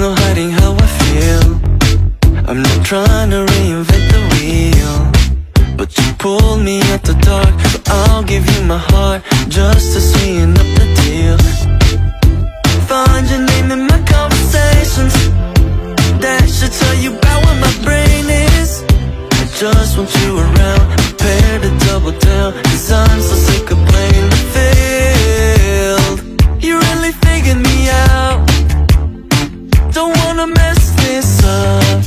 no hiding how I feel. I'm not trying to reinvent the wheel But you pulled me out the dark So I'll give you my heart Just to sweeten up the deal. Find your name in my conversations That should tell you about where my brain is. I just want you around Prepare to double down Cause I'm so sick of playing the field. You really figured me out don't wanna mess this up.